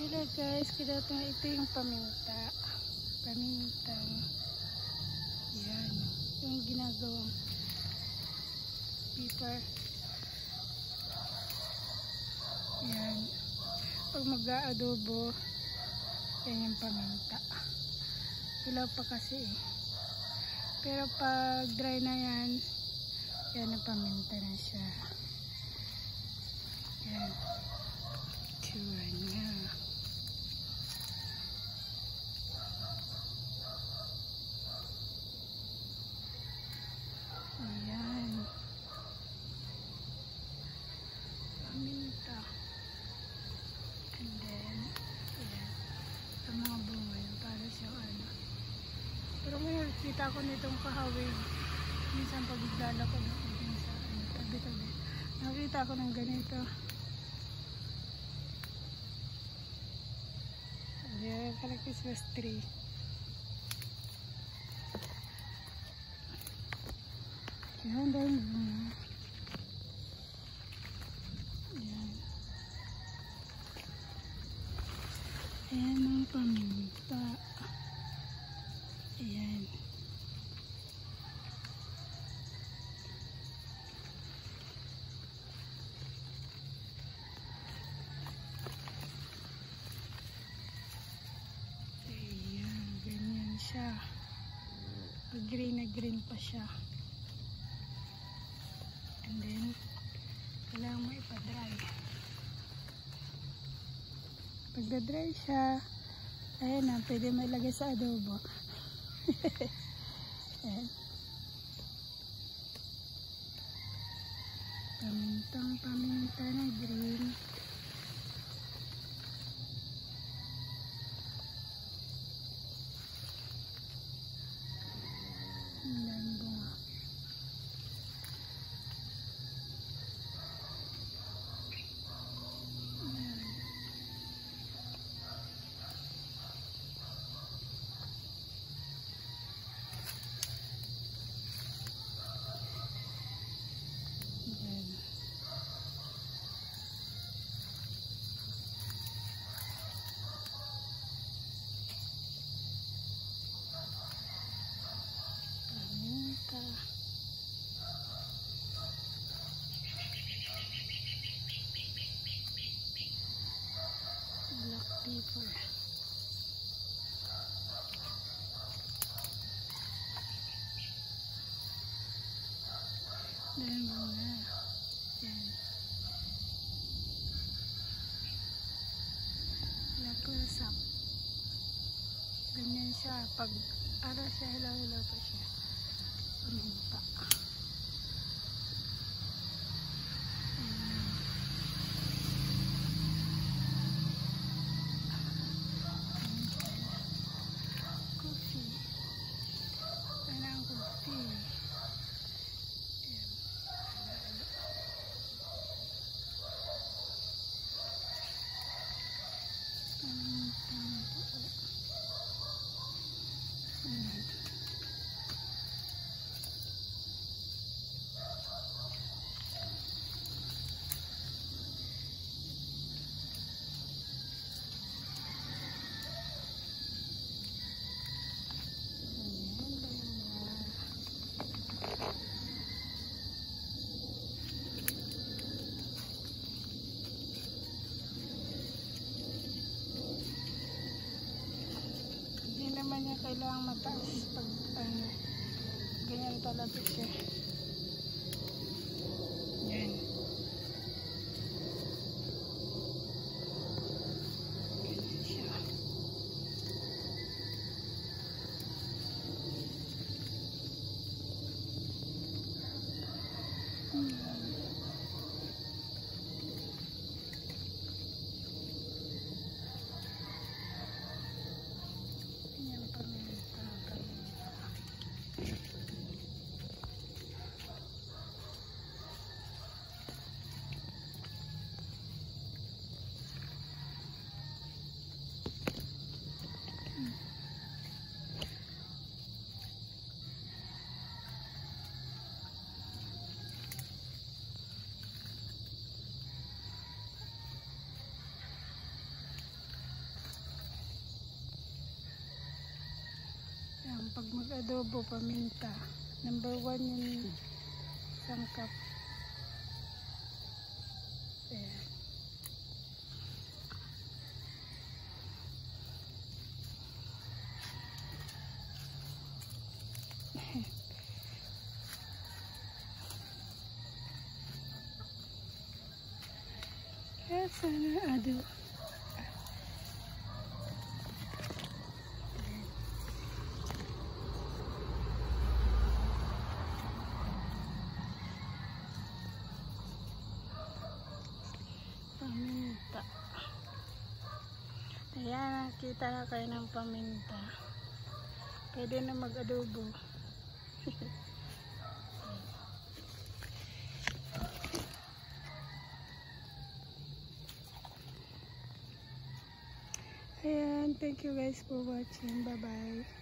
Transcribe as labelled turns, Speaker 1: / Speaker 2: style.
Speaker 1: Hello guys, kinata ito yung paminta. Pamintang. Yan. Yung ginagawang paper. Yan. Pag mag-aadobo, yan yung paminta. Ilaw pa kasi eh. Pero pag dry na yan, yan ang paminta na siya. Yan. Tsura niya. Ayan. Paminta. And then, ayan. Ang mga bunga yun, para siyang ano. Pero may nakita ko nitong kahawig. Minsan pag naglalakad ako din sa ano, tabi-tabi. Ko ng ganito. Ayan, para Christmas tree. Ayan, dahil. Ayan. Ayan ang paminta. Ayan, ganyan siya. Green na green pa siya. And then, kailangan mo ipa-dry. Pag na-dry siya, ayan na, pwede mo ilagay sa adobo. ayan. Pamintang paminta na green. Ayan, bunga. Ayan. Ayan. Paminta. Black pepper. Dahil mga yan. Lakusap. Ganyan siya. Pag ara siya, hilaw-hilaw pa siya. Paminta. Ayan. Coffee. Ano ang coffee? Ayan. Pamintang buo. Ayan. Ayan, ayan. Hindi naman niya kailangang mataas pag ano, ganyan talaga siya. Mag-adobo, paminta. Number one yung sangkap. Ayan. Kaya sana ado. Paminta. Ayan, nakita na kayo ng paminta. Pwede na mag-adobo. Ayan, thank you guys for watching. Bye-bye.